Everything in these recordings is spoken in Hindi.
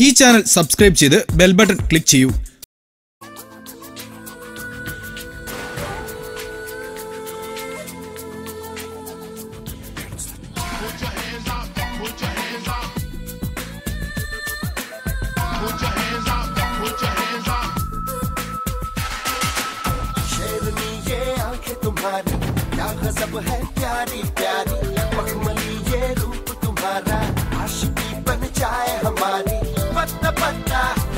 ई ചാനൽ സബ്സ്ക്രൈബ് ചെയ്ത് ബെൽ ബട്ടൺ सब है प्यारी प्यारी, मखमली ये रूप तुम्हारा। आशिकी बन जाए हमारा।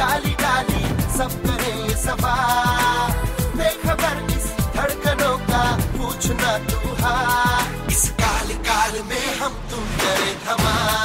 डाली डाली, सब करे सवाल। बेखबर इस धड़कनों का, पूछना तू हा। इस काल काल में हम तुम करे धमा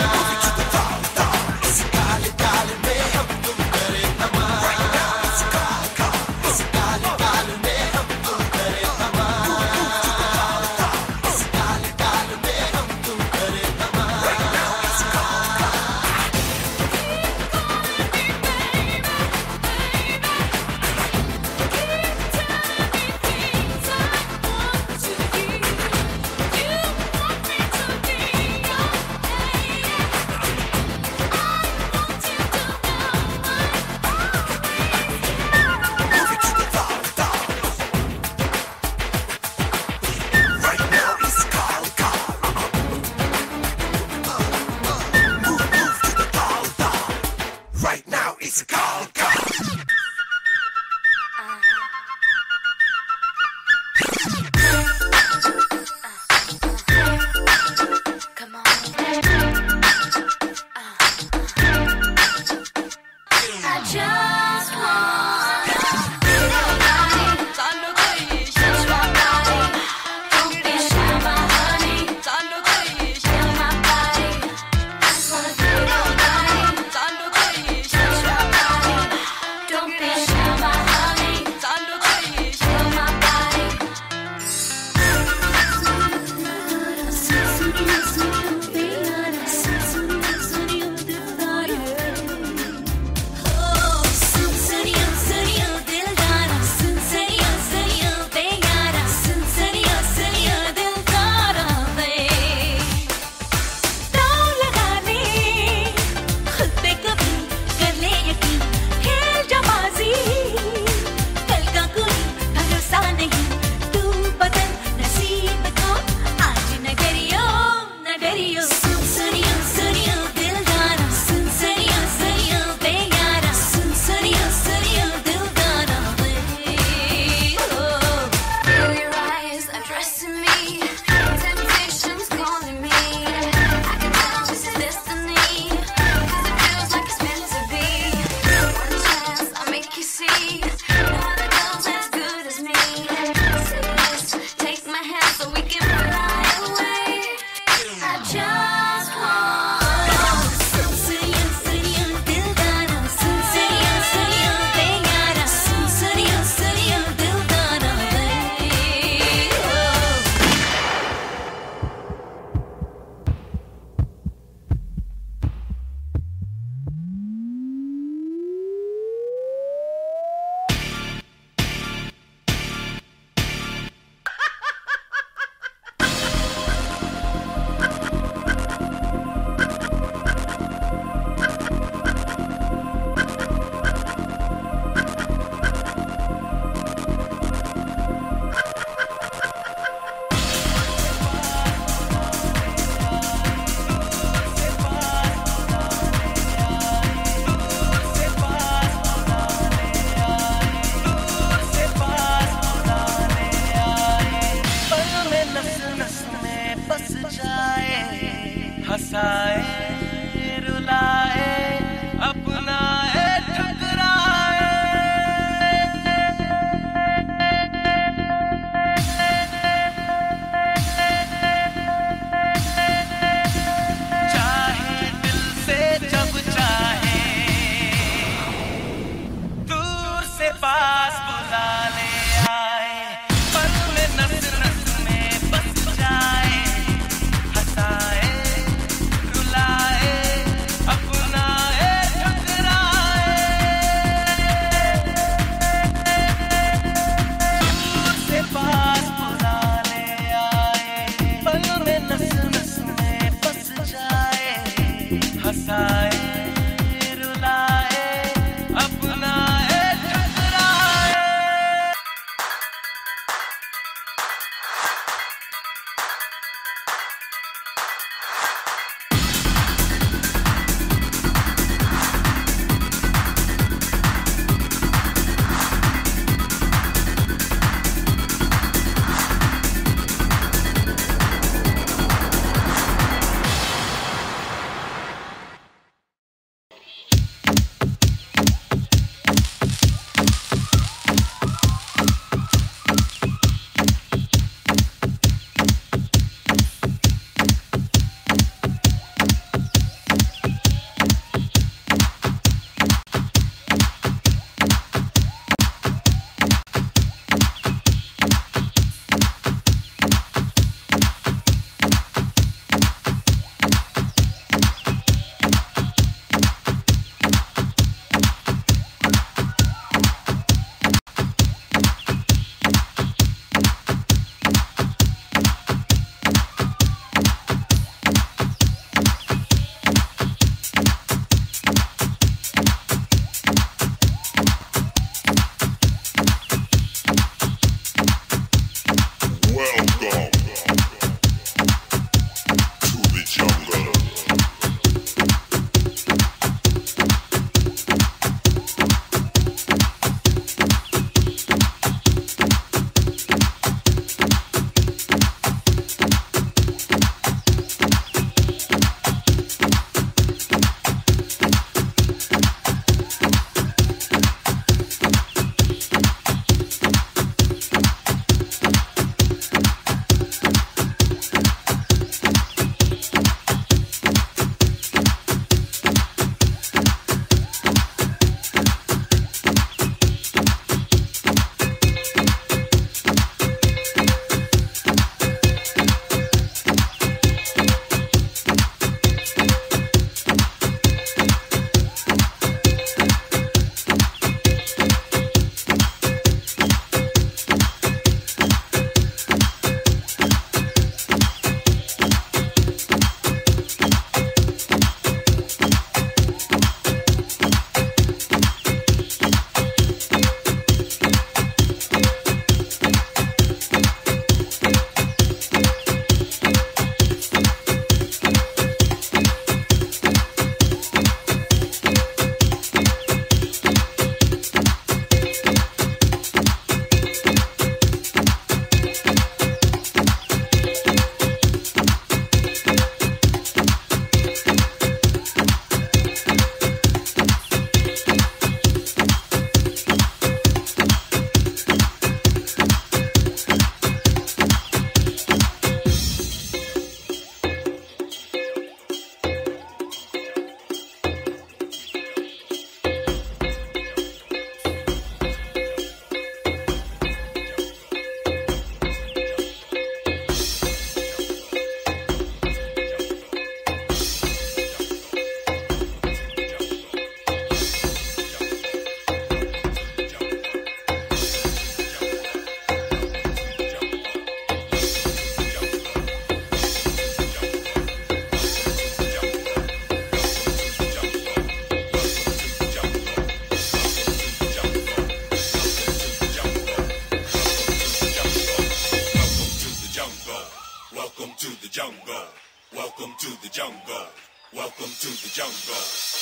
Welcome to the jungle. Welcome to the jungle. Welcome to the jungle.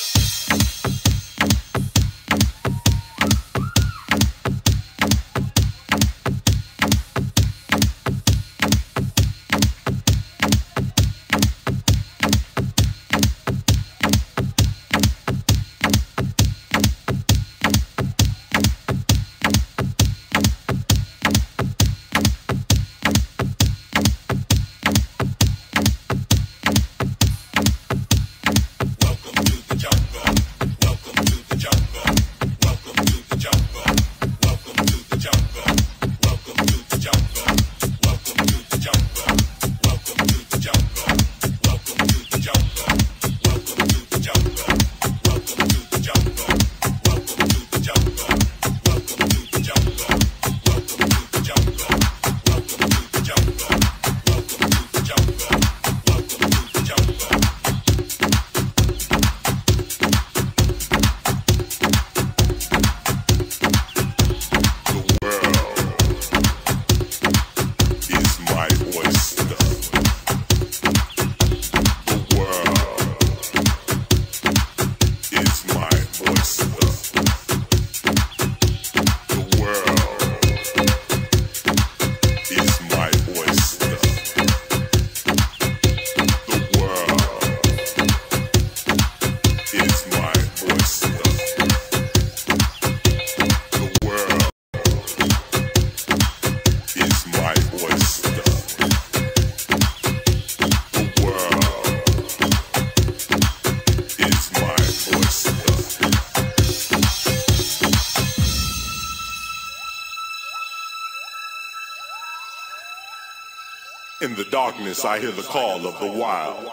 Darkness, I hear the call of the wild.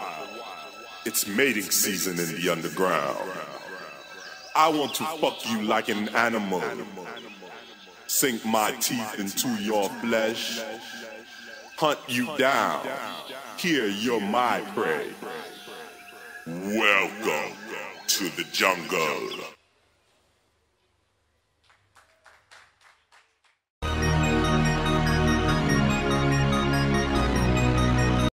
It's mating season in the underground. I want to fuck you like an animal. Sink my teeth into your flesh. Hunt you down. Here you're my prey. Welcome to the jungle.